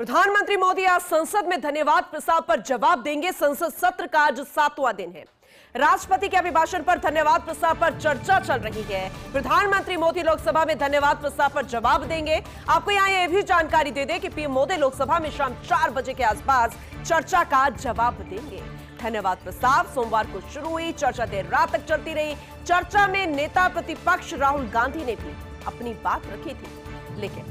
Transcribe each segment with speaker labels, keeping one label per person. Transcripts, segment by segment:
Speaker 1: प्रधानमंत्री मोदी आज संसद में धन्यवाद प्रस्ताव पर जवाब देंगे। संसद सत्र का आज सातवां दिन है। राष्ट्रपति के अभिभाषण पर धन्यवाद प्रस्ताव पर चर्चा चल रही है। प्रधानमंत्री मोदी लोकसभा में धन्यवाद प्रस्ताव पर जवाब देंगे। आपको यहाँ यह भी जानकारी दे दें कि पीएम मोदी लोकसभा में शाम चार बजे के आसपास चर्चा का जवाब देंगे। धन्यवाद प्रस्ताव सोमवार को शुरू हुई, चर्चा देर रात तक चलती रही। चर्चा में नेता प्रतिपक्ष राहुल गांधी ने भी अपनी बात रखी थी। लेकिन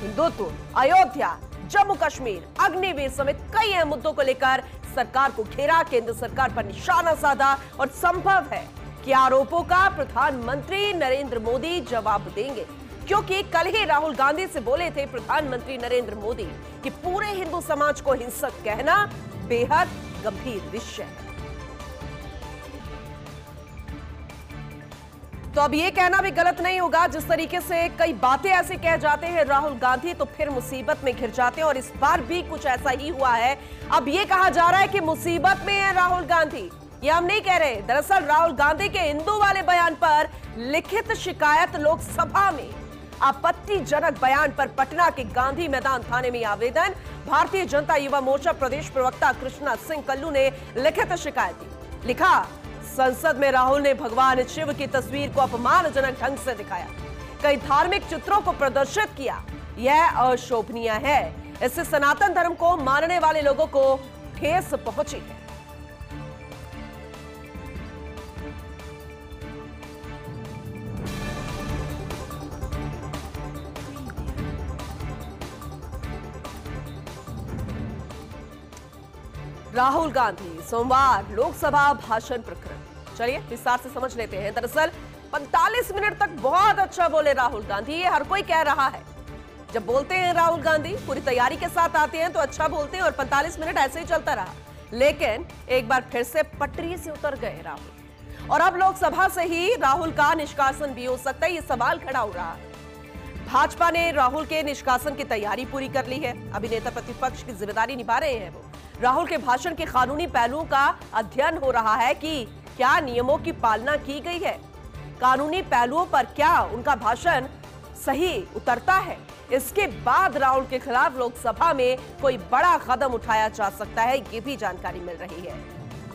Speaker 1: हिंदुत्व, अयोध्या जम्मू कश्मीर। अग्निवीर समेत कई अहम मुद्दों को लेकर सरकार को घेरा, केंद्र सरकार पर निशाना साधा और संभव है कि आरोपों का प्रधानमंत्री नरेंद्र मोदी जवाब देंगे। क्योंकि कल ही राहुल गांधी से बोले थे प्रधानमंत्री नरेंद्र मोदी कि पूरे हिंदू समाज को हिंसक कहना बेहद गंभीर विषय है। तो अब ये कहना भी गलत नहीं होगा। जिस तरीके से कई बातें ऐसे कह जाते हैं, राहुल गांधी तो फिर मुसीबत में घिर जाते हैं और इस बार भी कुछ ऐसा ही हुआ है। अब ये कहा जा रहा है कि मुसीबत में है राहुल गांधी। ये हम नहीं कह रहे। दरअसल राहुल गांधी के हिंदू वाले बयान पर लिखित शिकायत लोकसभा में। आपत्तिजनक बयान पर पटना के गांधी मैदान थाने में आवेदन। भारतीय जनता युवा मोर्चा प्रदेश प्रवक्ता कृष्णा सिंह कल्लू ने लिखित शिकायत दी। लिखा संसद में राहुल ने भगवान शिव की तस्वीर को अपमानजनक ढंग से दिखाया। कई धार्मिक चित्रों को प्रदर्शित किया। यह अशोभनीय है। इससे सनातन धर्म को मानने वाले लोगों को ठेस पहुँची है। राहुल गांधी, सोमवार, लोकसभा भाषण प्रकरण। चलिए विस्तार से समझ लेते हैं। दरअसल 45 मिनट तक बहुत अच्छा बोले राहुल गांधी, ये हर कोई कह रहा है। जब बोलते हैं राहुल गांधी, पूरी तैयारी के साथ आते हैं तो अच्छा बोलते हैं और 45 मिनट ऐसे ही चलता रहा। लेकिन, एक बार फिर से पटरी से उतर गए राहुल। और अब लोकसभा से ही राहुल का निष्कासन भी हो सकता है, ये सवाल खड़ा हो रहा भाजपा ने राहुल के निष्कासन की तैयारी पूरी कर ली है। अभी नेता प्रतिपक्ष की ज़िम्मेदारी निभा रहे हैं वो। राहुल के भाषण के कानूनी पहलुओं का अध्ययन हो रहा है कि क्या नियमों की पालना की गई है? कानूनी पहलुओं पर क्या उनका भाषण सही उतरता है? इसके बाद राहुल के खिलाफ लोकसभा में कोई बड़ा कदम उठाया जा सकता है, ये भी जानकारी मिल रही है।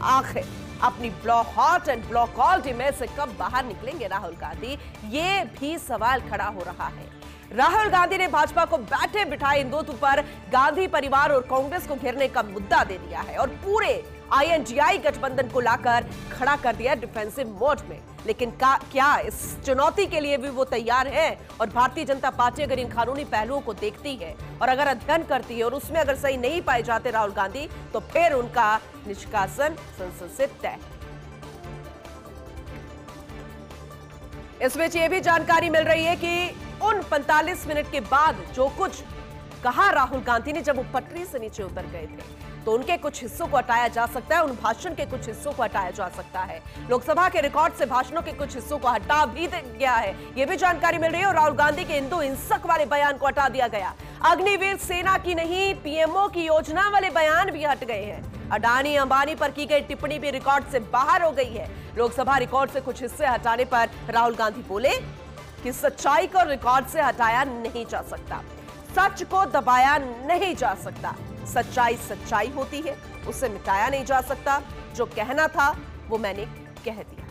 Speaker 1: आखिर, अपनी ब्लॉक हॉट एंड ब्लॉक ऑल्ट में से कब बाहर निकलेंगे राहुल गांधी? ये भी सवाल खड़ा हो रहा है। राहुल गांधी ने भाजपा को बैठे बिठाए हिंदुत्व पर। गांधी परिवार और कांग्रेस को घेरने का मुद्दा दे दिया है और पूरे आईएनडीआई गठबंधन को लाकर खड़ा कर दिया डिफेंसिव मोड में। लेकिन का, क्या इस चुनौती के लिए भी वो तैयार है? और भारतीय जनता पार्टी अगर इन कानूनी पहलुओं को देखती है और अगर अध्ययन करती है और उसमें अगर सही नहीं पाए जाते राहुल गांधी तो फिर उनका निष्कासन संसद से तय। इस बीच ये भी जानकारी मिल रही है कि उन 45 मिनट के बाद जो कुछ कहा राहुल गांधी ने जब वो पटरी से नीचे उतर गए थे तो उनके कुछ हिस्सों को हटाया जा सकता है, उन भाषण के कुछ हिस्सों को हटाया जा सकता है। लोकसभा के रिकॉर्ड से भाषणों के कुछ हिस्सों को हटा भी गया है। यह भी जानकारी मिल रही है और राहुल गांधी के हिंदू हिंसक वाले बयान को हटा दिया गया। अग्निवीर सेना की नहीं, पीएमओ की योजना वाले बयान भी हट गए हैं। अडानी अंबानी पर की गई टिप्पणी भी रिकॉर्ड से बाहर हो गई है। लोकसभा रिकॉर्ड से कुछ हिस्से हटाने पर राहुल गांधी बोले कि सच्चाई को रिकॉर्ड से हटाया नहीं जा सकता। सच को दबाया नहीं जा सकता। सच्चाई सच्चाई होती है, उसे मिटाया नहीं जा सकता। जो कहना था, वो मैंने कह दिया